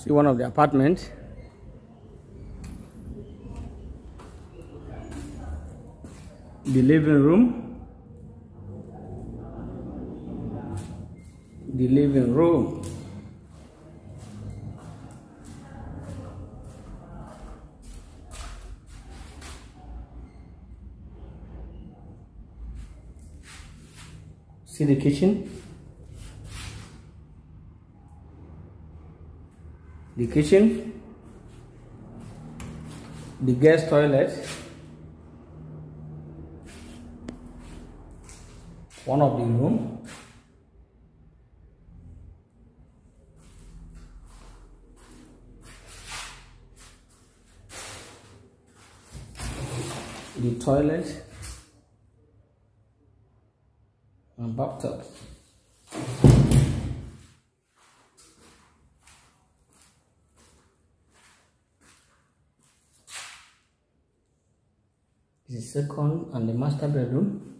See one of the apartments. The living room. The living room. See the kitchen? The kitchen, the guest toilet, one of the room, the toilet and bathtub. This is second and the master bedroom.